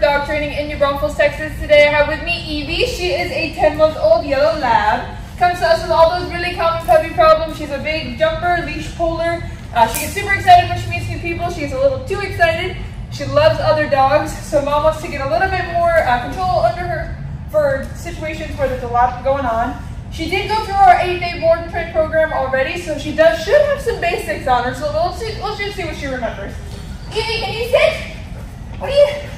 filming in New Braunfels, Texas today. I have with me Eevee. She is a 10 month old yellow lab. Comes to us with all those really common puppy problems. She's a big jumper, leash puller. Uh, she gets super excited when she meets new people. She's a little too excited. She loves other dogs, so mom wants to get a little bit more uh, control under her for situations where there's a lot going on. She did go through our eight-day board and train program already, so she does should have some basics on her. So let's, see, let's just see what she remembers. Eevee, can you sit? What are you?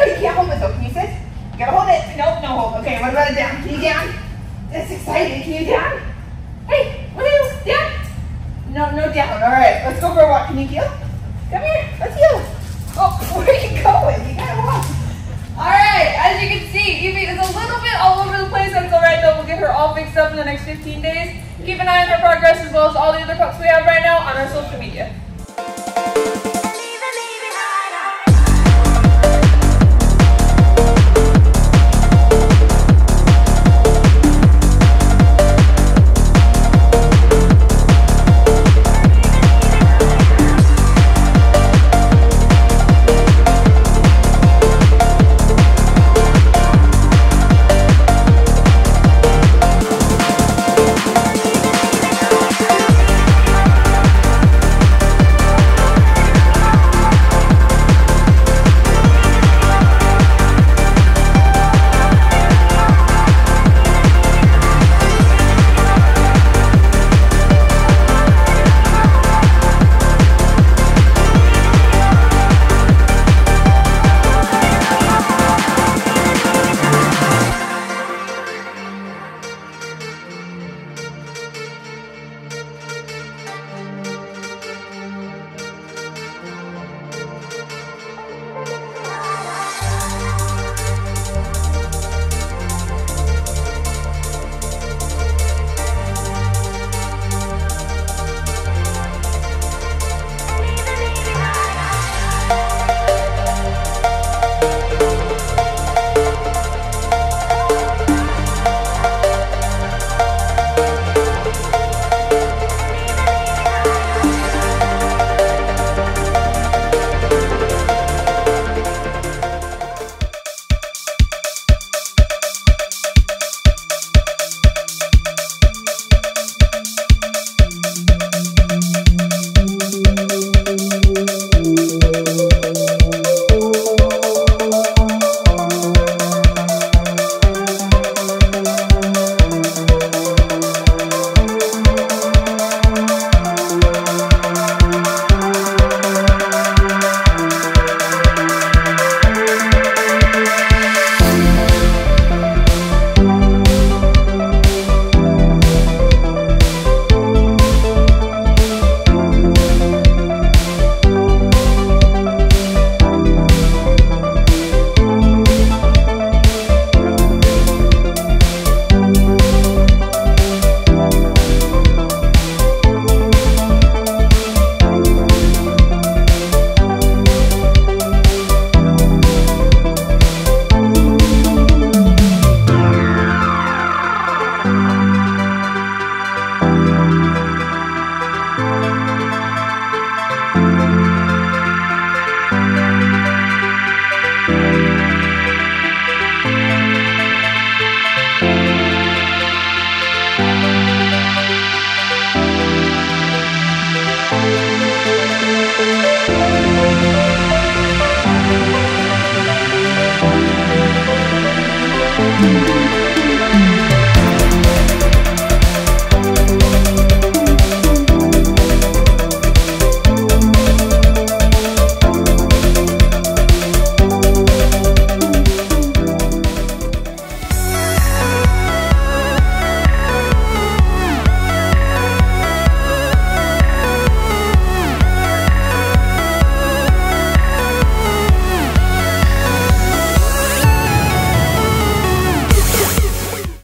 Oh, you can't hold it though. Can you sit? You gotta hold it. Nope, no hold. Okay, what about it down? Can you down? That's exciting. Can you down? Hey, what are you? Down? No, no down. All right, let's go for a walk. Can you heel? Come here. Let's heel. Oh, where are you going? You gotta walk. All right, as you can see, Eevee is a little bit all over the place. That's all right though. We'll get her all fixed up in the next 15 days. Keep an eye on her progress as well as